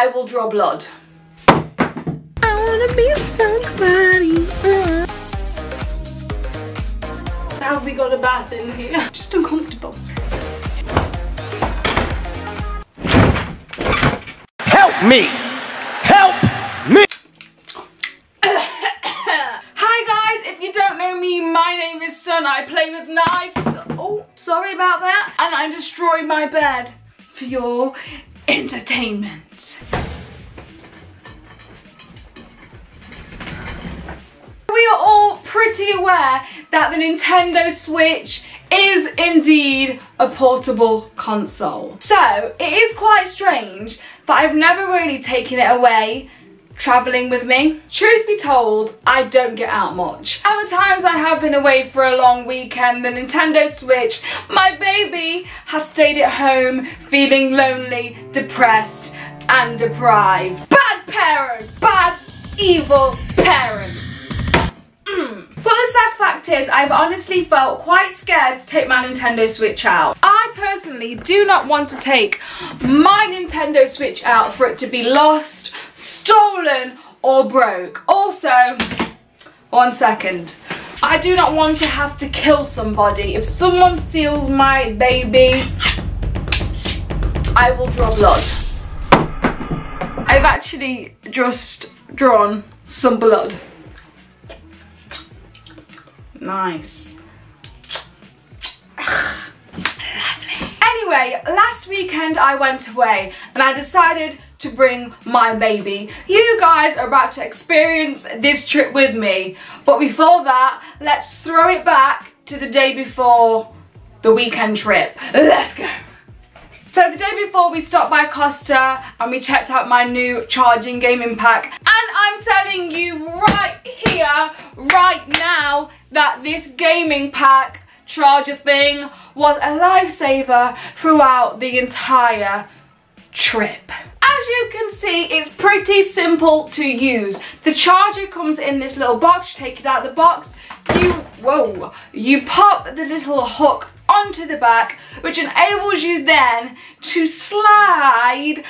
I will draw blood. I wanna be somebody. Uh. Have we got a bath in here? Just uncomfortable. Help me! Help me! Hi guys, if you don't know me, my name is Sun. I play with knives. Oh, sorry about that. And I destroy my bed for your entertainment. We are all pretty aware that the Nintendo Switch is indeed a portable console. So it is quite strange that I've never really taken it away travelling with me. Truth be told, I don't get out much. Other times I have been away for a long weekend, the Nintendo Switch, my baby has stayed at home feeling lonely, depressed and deprived. Bad parent, bad evil parent. Mm. But the sad fact is, I've honestly felt quite scared to take my Nintendo Switch out. I personally do not want to take my Nintendo Switch out for it to be lost, stolen or broke. Also, one second. I do not want to have to kill somebody. If someone steals my baby, I will draw blood. I've actually just drawn some blood. Nice. Anyway, last weekend I went away and I decided to bring my baby. You guys are about to experience this trip with me. But before that, let's throw it back to the day before the weekend trip. Let's go. So the day before we stopped by Costa and we checked out my new charging gaming pack and I'm telling you right here, right now that this gaming pack charger thing was a lifesaver throughout the entire trip. As you can see, it's pretty simple to use. The charger comes in this little box, you take it out of the box, you, whoa, you pop the little hook onto the back, which enables you then to slide,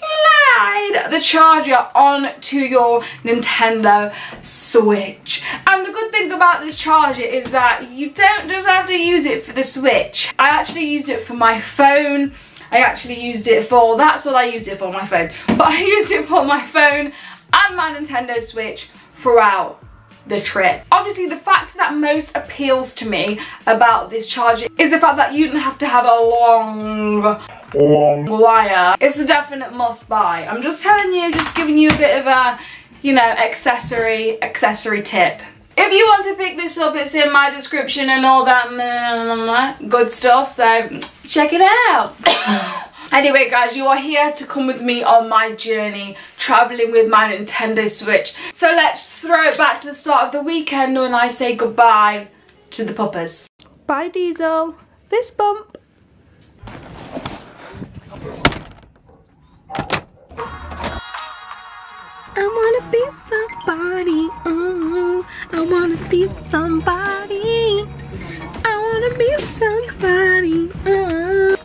slide the charger onto your Nintendo Switch. And the good thing about this charger is that you don't just have to use it for the Switch. I actually used it for my phone. I actually used it for, that's all I used it for, my phone. But I used it for my phone and my Nintendo Switch throughout the trip. Obviously the fact that most appeals to me about this charger is the fact that you don't have to have a long long wire. It's a definite must buy. I'm just telling you, just giving you a bit of a, you know, accessory, accessory tip. If you want to pick this up, it's in my description and all that good stuff, so check it out. Anyway guys, you are here to come with me on my journey travelling with my Nintendo Switch. So let's throw it back to the start of the weekend when I say goodbye to the puppers. Bye Diesel. Fist bump. I wanna be somebody, oh, I wanna be somebody, I wanna be somebody, oh.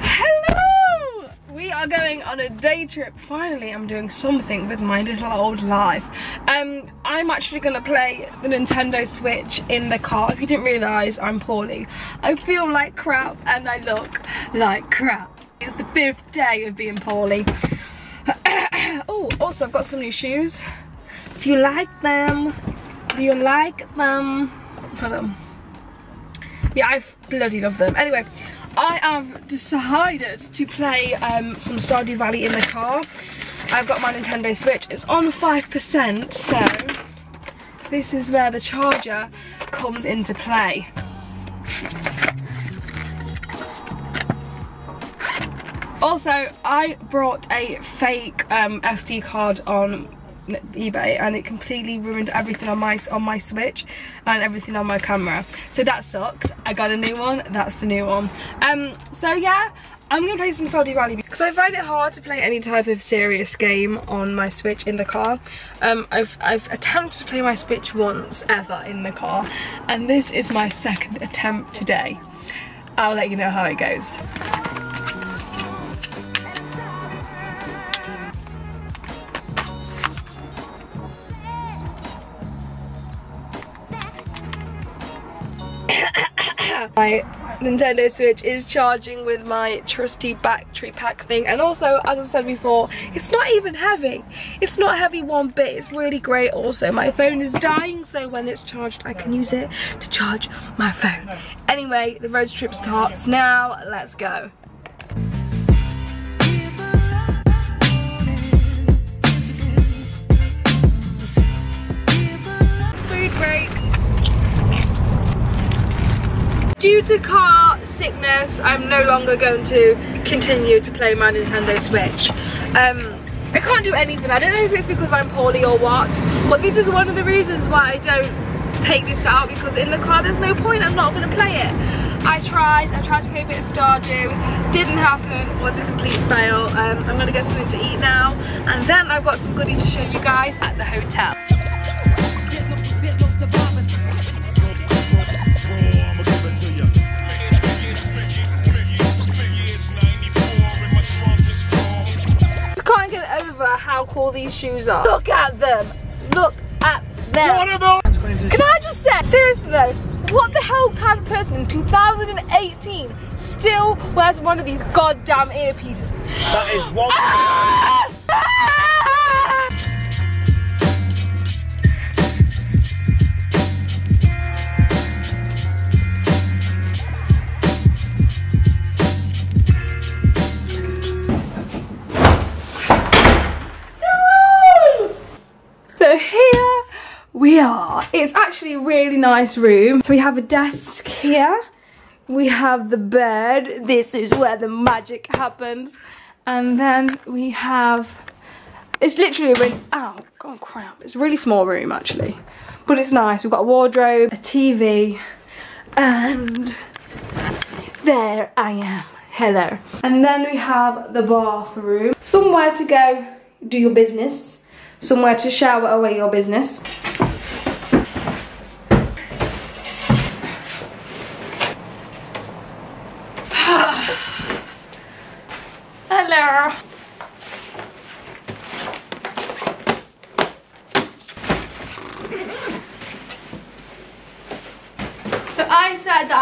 Hello! We are going on a day trip. Finally, I'm doing something with my little old life. Um, I'm actually gonna play the Nintendo Switch in the car. If you didn't realise, I'm poorly. I feel like crap and I look like crap. It's the fifth day of being poorly. oh, also I've got some new shoes. Do you like them? Do you like them? Hold on. Yeah, I bloody love them. Anyway, I have decided to play um, some Stardew Valley in the car. I've got my Nintendo Switch. It's on 5%, so this is where the charger comes into play. Also, I brought a fake um, SD card on eBay and it completely ruined everything on my on my Switch and everything on my camera. So that sucked. I got a new one. That's the new one. Um. So yeah. I'm gonna play some Stardew Valley because I find it hard to play any type of serious game on my Switch in the car. Um, I've, I've attempted to play my Switch once ever in the car and this is my second attempt today. I'll let you know how it goes. My Nintendo Switch is charging with my trusty battery pack thing. And also as I said before it's not even heavy. It's not heavy one bit. It's really great. Also my phone is dying so when it's charged I can use it to charge my phone. Anyway the road trip starts now. Let's go to car sickness, I'm no longer going to continue to play my Nintendo Switch. Um, I can't do anything. I don't know if it's because I'm poorly or what, but this is one of the reasons why I don't take this out because in the car there's no point. I'm not going to play it. I tried. I tried to play a bit of Stardew. Didn't happen. Was a complete fail. Um, I'm going to get something to eat now, and then I've got some goodies to show you guys at the hotel. Shoes are. Look at them. Look at them. Can I just say, seriously though, what the hell type of person in 2018 still wears one of these goddamn earpieces? That is one. Ah! Ah! It's actually a really nice room. So we have a desk here. We have the bed. This is where the magic happens. And then we have, it's literally a really, oh, god crap. It's a really small room actually. But it's nice. We've got a wardrobe, a TV, and there I am. Hello. And then we have the bathroom. Somewhere to go do your business. Somewhere to shower away your business. Hello. So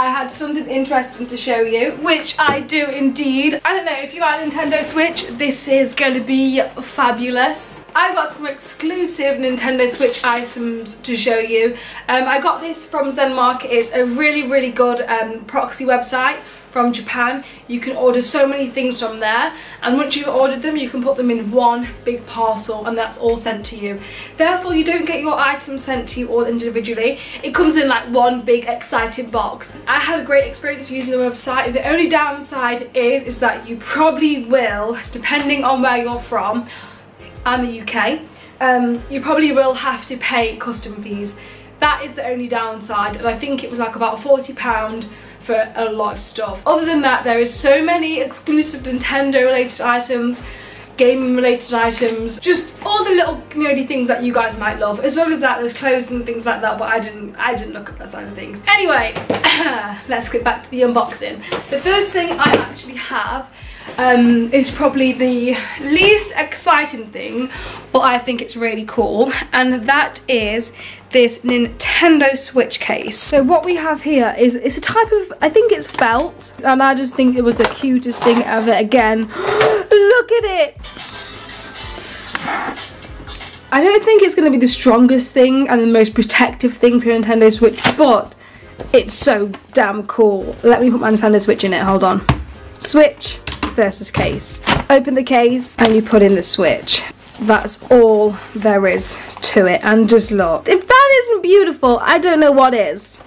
I had something interesting to show you, which I do indeed. I don't know, if you got a Nintendo Switch, this is going to be fabulous. I got some exclusive Nintendo Switch items to show you. Um, I got this from Zen Market. It's a really, really good um, proxy website from Japan. You can order so many things from there and once you've ordered them you can put them in one big parcel and that's all sent to you. Therefore you don't get your items sent to you all individually. It comes in like one big exciting box. I had a great experience using the website. The only downside is, is that you probably will, depending on where you're from and the UK, um, you probably will have to pay custom fees. That is the only downside and I think it was like about £40 for a lot of stuff. Other than that, there is so many exclusive Nintendo related items, gaming related items, just all the little nerdy things that you guys might love. As well as that, there's clothes and things like that, but I didn't I didn't look at that side of things. Anyway, let's get back to the unboxing. The first thing I actually have um, is probably the least exciting thing, but I think it's really cool, and that is this Nintendo Switch case. So what we have here is it's a type of, I think it's felt, and I just think it was the cutest thing ever. Again, look at it. I don't think it's going to be the strongest thing and the most protective thing for Nintendo Switch, but it's so damn cool. Let me put my Nintendo Switch in it, hold on. Switch versus case. Open the case and you put in the Switch. That's all there is to it and just look. If that isn't beautiful, I don't know what is.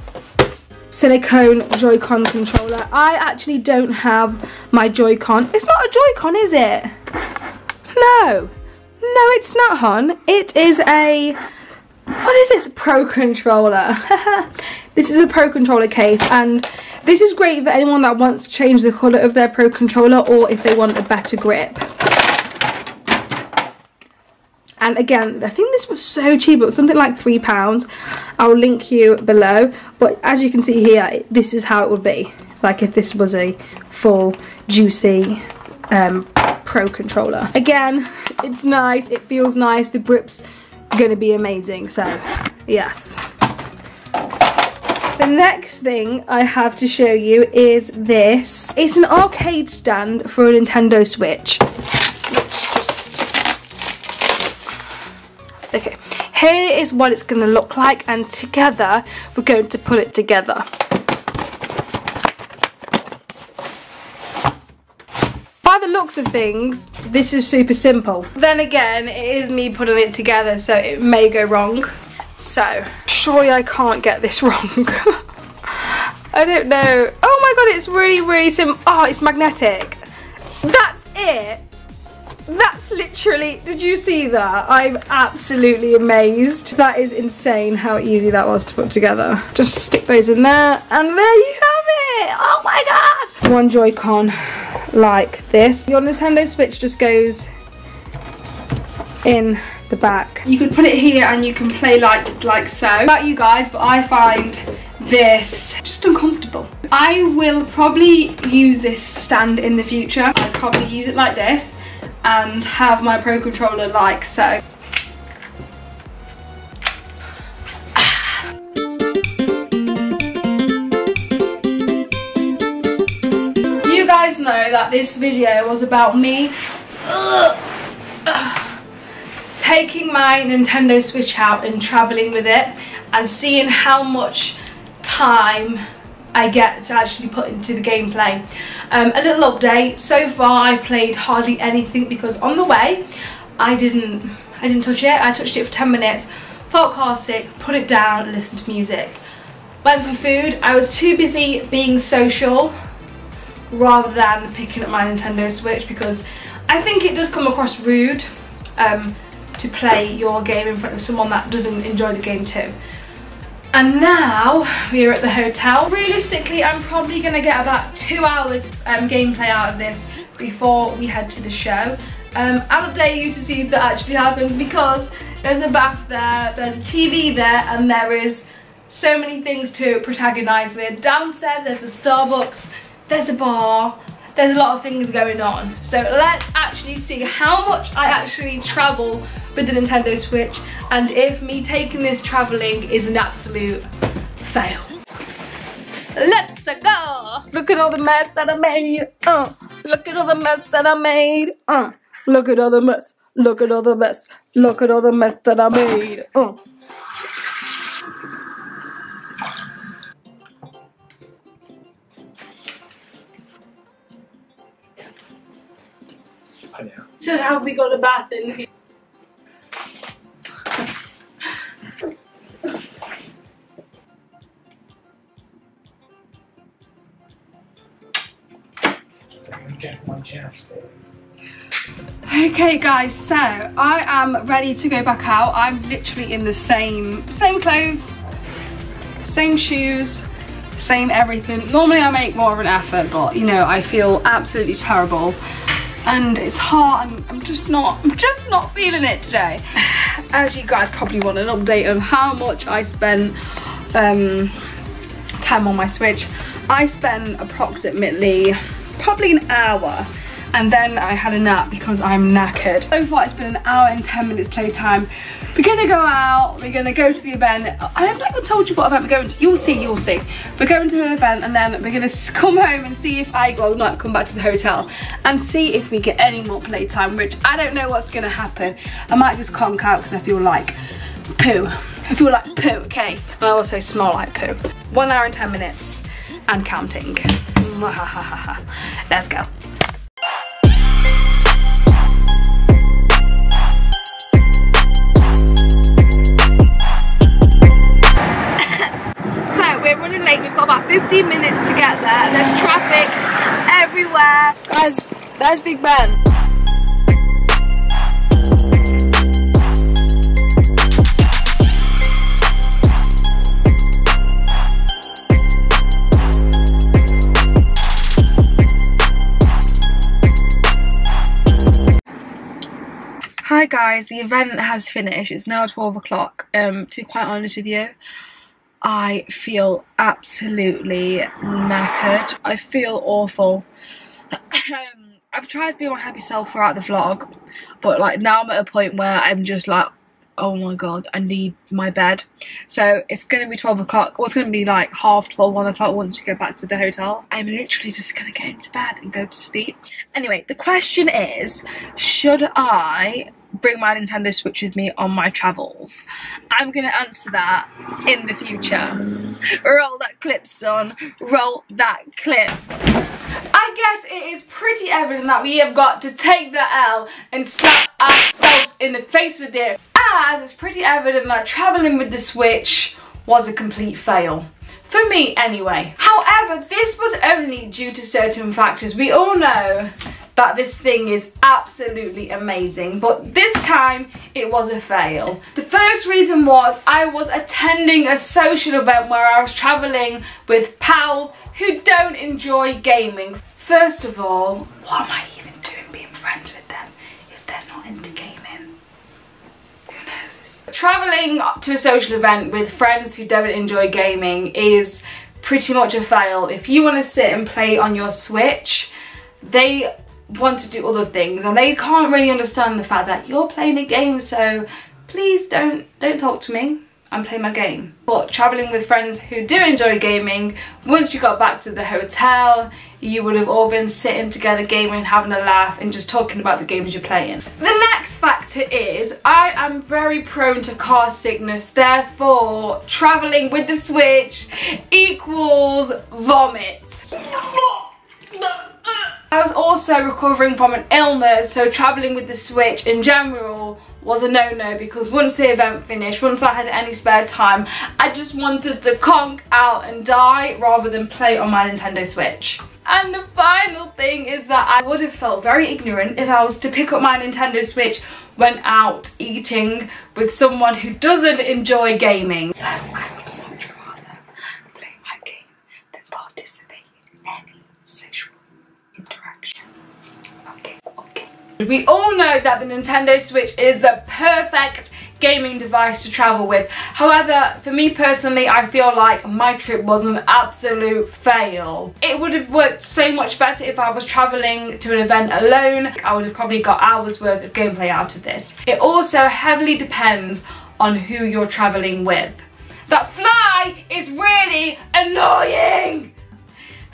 Silicone Joy-Con controller. I actually don't have my Joy-Con. It's not a Joy-Con, is it? No. No, it's not, hon. It is a... What is this? Pro controller. this is a Pro controller case and this is great for anyone that wants to change the colour of their Pro controller or if they want a better grip. And again, I think this was so cheap. It was something like £3. I'll link you below. But as you can see here, this is how it would be. like if this was a full juicy um, pro controller. Again, it's nice, it feels nice, the grip's gonna be amazing, so yes. The next thing I have to show you is this. It's an arcade stand for a Nintendo Switch. Okay, here is what it's going to look like and together we're going to put it together. By the looks of things, this is super simple. Then again, it is me putting it together so it may go wrong. So, surely I can't get this wrong. I don't know. Oh my god, it's really, really simple. Oh, it's magnetic. That's it. That's literally, did you see that? I'm absolutely amazed. That is insane how easy that was to put together. Just stick those in there and there you have it. Oh my god. One Joy-Con like this. Your Nintendo Switch just goes in the back. You can put it here and you can play like, like so. About you guys, but I find this just uncomfortable. I will probably use this stand in the future. I'll probably use it like this and have my Pro Controller like so. You guys know that this video was about me taking my Nintendo Switch out and traveling with it and seeing how much time I get to actually put into the gameplay. Um, a little update, so far I've played hardly anything because on the way I didn't I didn't touch it, I touched it for 10 minutes, felt car sick, put it down listened to music. Went for food, I was too busy being social rather than picking up my Nintendo Switch because I think it does come across rude um, to play your game in front of someone that doesn't enjoy the game too. And now we are at the hotel. Realistically, I'm probably gonna get about two hours um, gameplay out of this before we head to the show. Um, I'll update you to see if that actually happens because there's a bath there, there's a TV there, and there is so many things to protagonize with. Downstairs there's a Starbucks, there's a bar, there's a lot of things going on. So let's actually see how much I actually travel with the Nintendo Switch and if me taking this traveling is an absolute fail. Let's go! Look at all the mess that I made. Uh, look at all the mess that I made. Uh, look at all the mess. Look at all the mess. Look at all the mess that I made. Uh. So how we got a bath in here? Okay guys, so I am ready to go back out. I'm literally in the same same clothes, same shoes, same everything. Normally I make more of an effort, but you know, I feel absolutely terrible. And it's hot, I'm, I'm just not, I'm just not feeling it today. As you guys probably want an update on how much I spent um, time on my Switch. I spent approximately probably an hour and then I had a nap because I'm knackered. So far it's been an hour and 10 minutes playtime. We're gonna go out, we're gonna go to the event. I haven't even told you what event we're going to. You'll see, you'll see. We're going to an event and then we're gonna come home and see if I, well not come back to the hotel and see if we get any more playtime, which I don't know what's gonna happen. I might just conk out because I feel like poo. I feel like poo, okay? And I also smell like poo. One hour and 10 minutes and counting. Let's go. 15 minutes to get there. There's traffic everywhere. Guys, there's Big Ben. Hi guys, the event has finished. It's now 12 o'clock. Um, to be quite honest with you, I feel absolutely knackered. I feel awful. Um, I've tried to be my happy self throughout the vlog, but like now I'm at a point where I'm just like, oh my god, I need my bed. So it's going to be 12 o'clock, it's going to be like half 12, 1 o'clock once we go back to the hotel. I'm literally just going to get into bed and go to sleep. Anyway, the question is, should I bring my Nintendo Switch with me on my travels? I'm going to answer that in the future. Roll that clip, son. Roll that clip. I guess it is pretty evident that we have got to take the L and slap ourselves in the face with it. As it's pretty evident that travelling with the Switch was a complete fail. For me, anyway. However, this was only due to certain factors. We all know that this thing is absolutely amazing but this time it was a fail. The first reason was I was attending a social event where I was travelling with pals who don't enjoy gaming. First of all, what am I even doing being friends with them if they're not into gaming? Who knows? Travelling to a social event with friends who don't enjoy gaming is pretty much a fail. If you want to sit and play on your Switch, they want to do other things and they can't really understand the fact that you're playing a game so please don't don't talk to me I'm playing my game. But travelling with friends who do enjoy gaming, once you got back to the hotel, you would have all been sitting together gaming, having a laugh and just talking about the games you're playing. The next factor is I am very prone to car sickness, therefore travelling with the Switch equals vomit. I was also recovering from an illness, so travelling with the Switch in general was a no-no because once the event finished, once I had any spare time, I just wanted to conk out and die rather than play on my Nintendo Switch. And the final thing is that I would have felt very ignorant if I was to pick up my Nintendo Switch went out eating with someone who doesn't enjoy gaming. We all know that the Nintendo Switch is the perfect gaming device to travel with. However, for me personally, I feel like my trip was an absolute fail. It would have worked so much better if I was traveling to an event alone. I would have probably got hours worth of gameplay out of this. It also heavily depends on who you're traveling with. That fly is really annoying!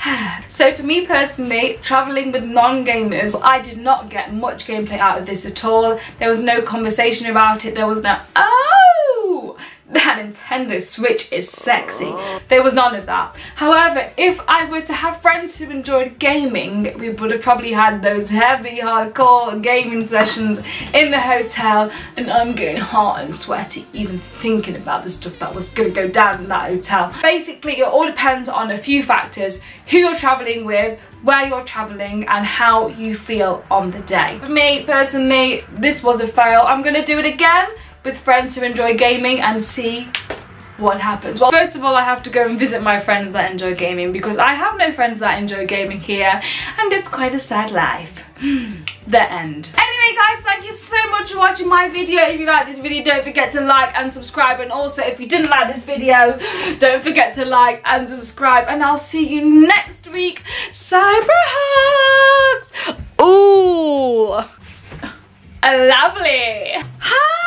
so for me personally, travelling with non-gamers, I did not get much gameplay out of this at all. There was no conversation about it. There was no, oh, that Nintendo Switch is sexy. There was none of that. However, if I were to have friends who enjoyed gaming, we would have probably had those heavy, hardcore gaming sessions in the hotel and I'm getting hot and sweaty even thinking about the stuff that was going to go down in that hotel. Basically, it all depends on a few factors, who you're travelling with, where you're travelling and how you feel on the day. For me, personally, this was a fail. I'm going to do it again with friends who enjoy gaming and see what happens. Well, first of all, I have to go and visit my friends that enjoy gaming because I have no friends that enjoy gaming here and it's quite a sad life. the end. Anyway guys, thank you so much for watching my video. If you like this video, don't forget to like and subscribe. And also, if you didn't like this video, don't forget to like and subscribe. And I'll see you next week. Cyber hugs! Ooh! Lovely! Hi!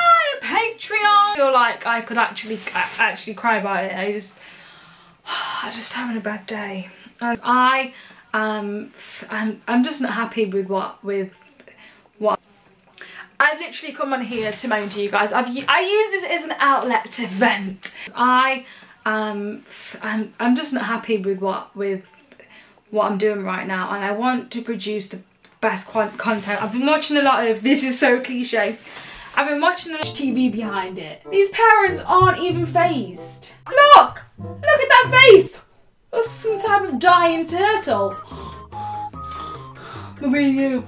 Patreon. I feel like I could actually actually cry about it. I just, I'm just having a bad day. I am, I'm, I'm just not happy with what with what. I've literally come on here to moan to you guys. I've I use this as an outlet to vent. I um, I'm I'm just not happy with what with what I'm doing right now, and I want to produce the best content. I've been watching a lot of. This is so cliche. I've been watching the TV behind it. These parents aren't even phased. Look! Look at that face! That's some type of dying turtle. The Wii U.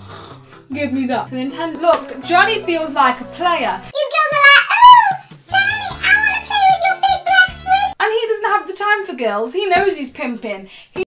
Give me that. Nintendo. Look, Johnny feels like a player. These girls are like, oh, Johnny, I want to play with your big black Switch. And he doesn't have the time for girls. He knows he's pimping. He